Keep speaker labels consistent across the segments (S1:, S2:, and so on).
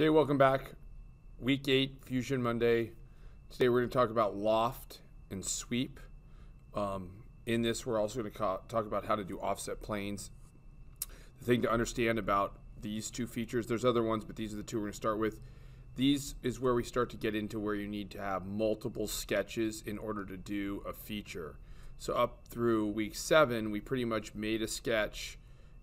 S1: Okay, welcome back. Week 8, Fusion Monday. Today we're going to talk about loft and sweep. Um, in this, we're also going to talk about how to do offset planes. The thing to understand about these two features, there's other ones, but these are the two we're going to start with. These is where we start to get into where you need to have multiple sketches in order to do a feature. So up through week 7, we pretty much made a sketch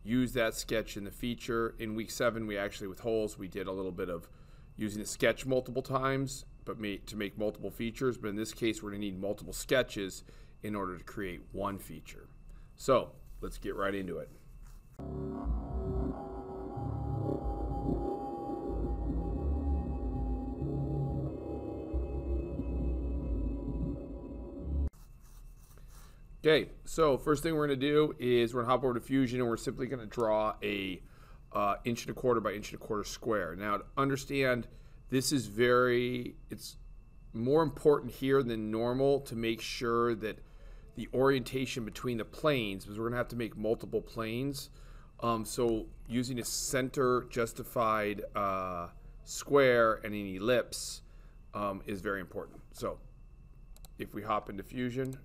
S1: use that sketch in the feature. In week seven, we actually, with holes, we did a little bit of using the sketch multiple times, but to make multiple features. But in this case, we're going to need multiple sketches in order to create one feature. So let's get right into it. Okay, so first thing we're going to do is we're going to hop over to Fusion and we're simply going to draw a uh, inch and a quarter by inch and a quarter square. Now, to understand, this is very, it's more important here than normal to make sure that the orientation between the planes, because we're going to have to make multiple planes. Um, so using a center justified uh, square and an ellipse um, is very important. So if we hop into Fusion,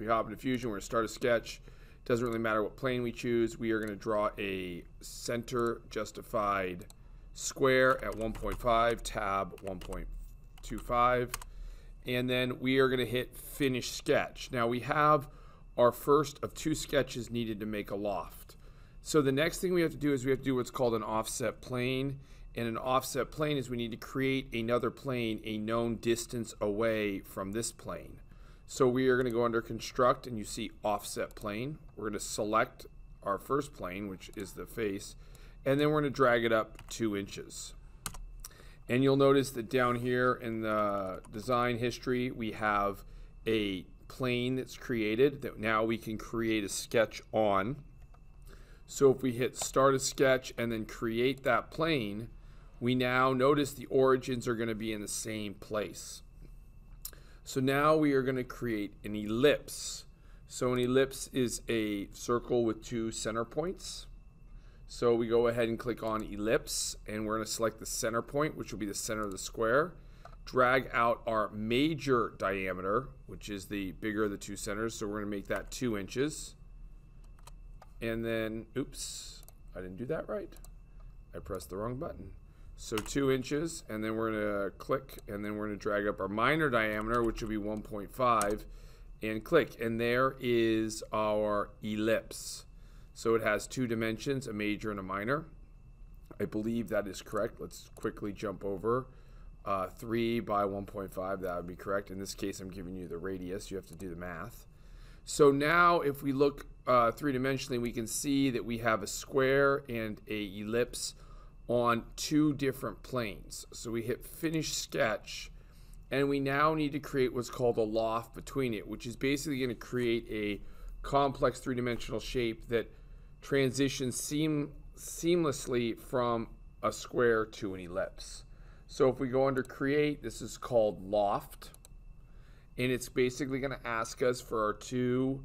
S1: we hop into Fusion, we're going to start a sketch. Doesn't really matter what plane we choose. We are going to draw a center justified square at 1.5, tab 1.25. And then we are going to hit finish sketch. Now we have our first of two sketches needed to make a loft. So the next thing we have to do is we have to do what's called an offset plane. And an offset plane is we need to create another plane a known distance away from this plane. So we are going to go under construct and you see offset plane. We're going to select our first plane, which is the face, and then we're going to drag it up two inches. And you'll notice that down here in the design history, we have a plane that's created that now we can create a sketch on. So if we hit start a sketch and then create that plane, we now notice the origins are going to be in the same place. So now we are going to create an ellipse. So an ellipse is a circle with two center points. So we go ahead and click on ellipse and we're going to select the center point, which will be the center of the square. Drag out our major diameter, which is the bigger of the two centers. So we're going to make that two inches. And then, oops, I didn't do that right. I pressed the wrong button. So two inches, and then we're gonna click, and then we're gonna drag up our minor diameter, which will be 1.5, and click. And there is our ellipse. So it has two dimensions, a major and a minor. I believe that is correct. Let's quickly jump over. Uh, 3 by 1.5, that would be correct. In this case, I'm giving you the radius. You have to do the math. So now if we look uh, three-dimensionally, we can see that we have a square and a ellipse on two different planes. So we hit finish sketch and we now need to create what's called a loft between it, which is basically going to create a complex three-dimensional shape that transitions seam seamlessly from a square to an ellipse. So if we go under create, this is called loft. And it's basically going to ask us for our two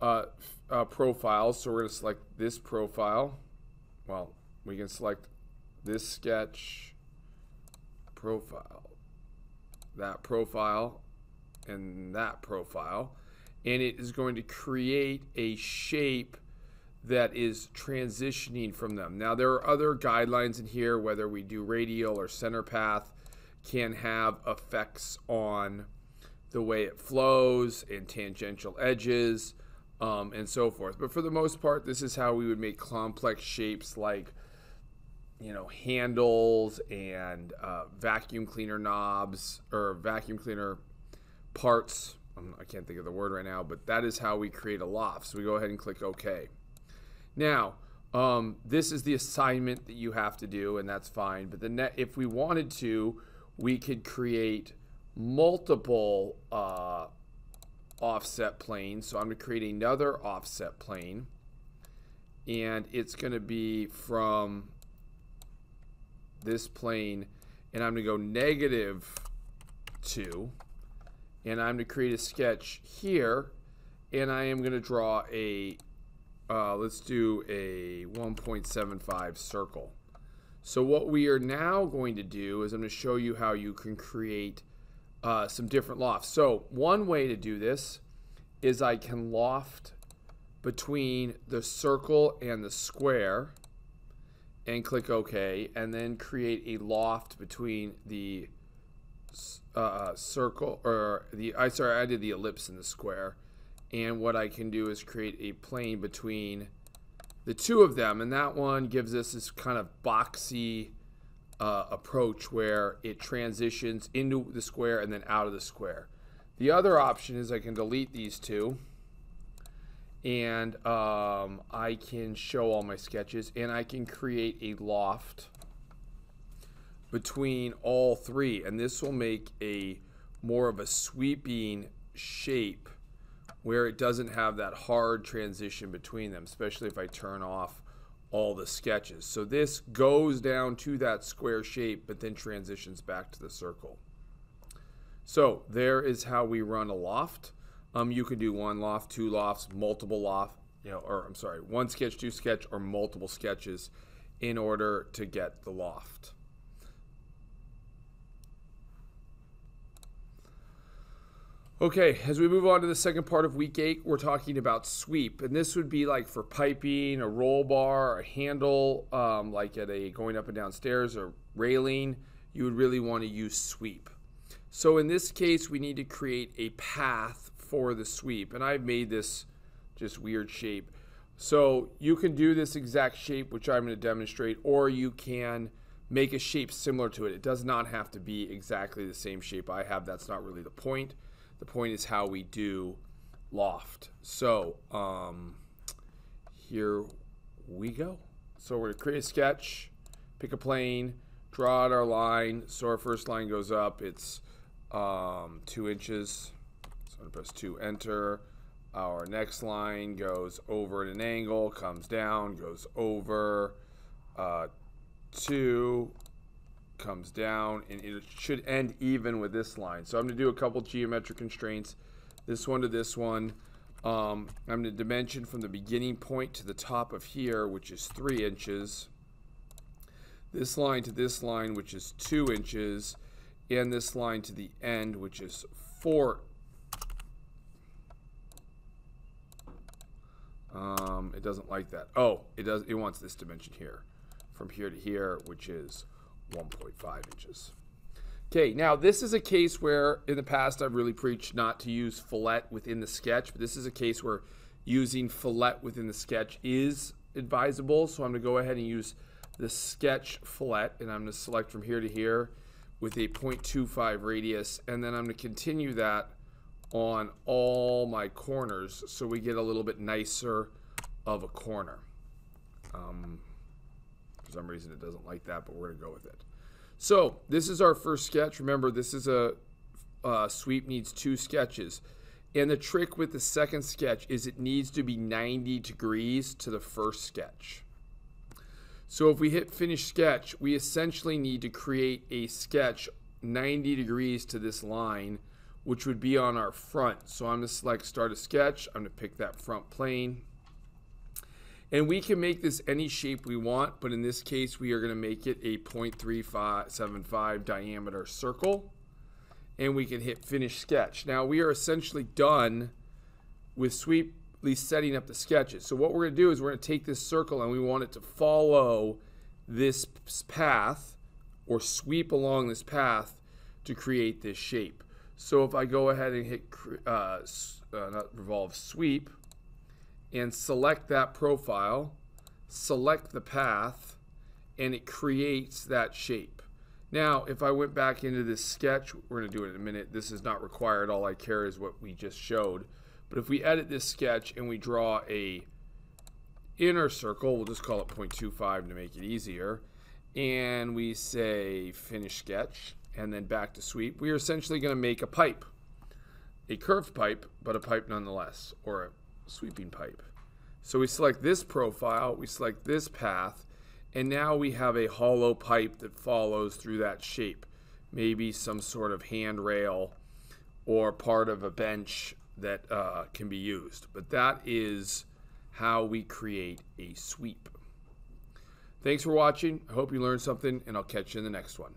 S1: uh, uh, profiles. So we're going to select this profile. Well, we can select this sketch profile, that profile, and that profile. And it is going to create a shape that is transitioning from them. Now, there are other guidelines in here, whether we do radial or center path, can have effects on the way it flows and tangential edges um, and so forth. But for the most part, this is how we would make complex shapes like you know handles and uh, vacuum cleaner knobs or vacuum cleaner parts. I can't think of the word right now, but that is how we create a loft. So we go ahead and click OK. Now, um, this is the assignment that you have to do, and that's fine. But the net, if we wanted to, we could create multiple uh, offset planes. So I'm going to create another offset plane, and it's going to be from this plane and I'm going to go negative 2 and I'm going to create a sketch here and I am going to draw a uh, let's do a 1.75 circle So what we are now going to do is I'm going to show you how you can create uh, some different lofts. So one way to do this is I can loft between the circle and the square and click OK and then create a loft between the uh, circle or the I sorry I did the ellipse and the square and what I can do is create a plane between the two of them and that one gives us this kind of boxy uh, approach where it transitions into the square and then out of the square. The other option is I can delete these two and um, I can show all my sketches and I can create a loft between all three and this will make a more of a sweeping shape where it doesn't have that hard transition between them especially if I turn off all the sketches. So this goes down to that square shape but then transitions back to the circle. So there is how we run a loft um, you can do one loft two lofts multiple loft you know or I'm sorry one sketch two sketch or multiple sketches in order to get the loft Okay, as we move on to the second part of week eight, we're talking about sweep, and this would be like for piping, a roll bar, a handle, um, like at a going up and down stairs or railing. You would really want to use sweep. So in this case, we need to create a path for the sweep, and I've made this just weird shape. So you can do this exact shape, which I'm going to demonstrate, or you can make a shape similar to it. It does not have to be exactly the same shape I have. That's not really the point. The point is how we do loft. So um, here we go. So we're going to create a sketch, pick a plane, draw out our line. So our first line goes up. It's um, two inches. So I'm to press 2, enter. Our next line goes over at an angle, comes down, goes over, uh, 2, comes down and it should end even with this line. So I'm to do a couple geometric constraints. This one to this one. Um, I'm to dimension from the beginning point to the top of here, which is 3 inches. This line to this line, which is 2 inches. And this line to the end, which is 4 Um, it doesn't like that. Oh, it does. It wants this dimension here, from here to here, which is 1.5 inches. Okay, now this is a case where in the past I've really preached not to use fillet within the sketch, but this is a case where using fillet within the sketch is advisable. So I'm going to go ahead and use the sketch fillet, and I'm going to select from here to here with a 0.25 radius, and then I'm going to continue that on all my corners so we get a little bit nicer of a corner. Um, for some reason, it doesn't like that, but we're going to go with it. So this is our first sketch. Remember, this is a uh, sweep needs two sketches. And the trick with the second sketch is it needs to be 90 degrees to the first sketch. So if we hit finish sketch, we essentially need to create a sketch 90 degrees to this line, which would be on our front. So I'm to select start a sketch. I'm going to pick that front plane. And we can make this any shape we want, but in this case, we are going to make it a 0.375 diameter circle. And we can hit finish sketch. Now we are essentially done with sweeply setting up the sketches. So what we're going to do is we're going to take this circle and we want it to follow this path or sweep along this path to create this shape. So if I go ahead and hit uh, uh, not revolve sweep, and select that profile, select the path, and it creates that shape. Now, if I went back into this sketch, we're going to do it in a minute. This is not required. All I care is what we just showed. But if we edit this sketch and we draw a inner circle, we'll just call it 0.25 to make it easier, and we say finish sketch, and then back to sweep, we are essentially going to make a pipe. A curved pipe, but a pipe nonetheless, or a sweeping pipe. So we select this profile, we select this path, and now we have a hollow pipe that follows through that shape. Maybe some sort of handrail or part of a bench that uh, can be used. But that is how we create a sweep. Thanks for watching. I hope you learned something, and I'll catch you in the next one.